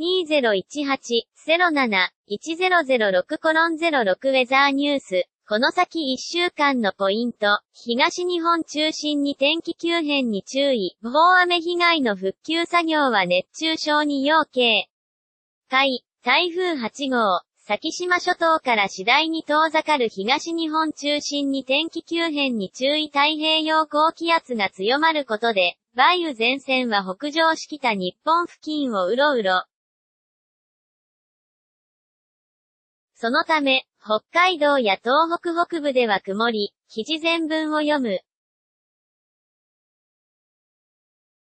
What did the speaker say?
2018-07-1006コロン06ウェザーニュース。この先1週間のポイント。東日本中心に天気急変に注意。大雨被害の復旧作業は熱中症に要警。はい。台風8号。先島諸島から次第に遠ざかる東日本中心に天気急変に注意太平洋高気圧が強まることで、梅雨前線は北上しきた日本付近をうろうろ。そのため、北海道や東北北部では曇り、記事全文を読む。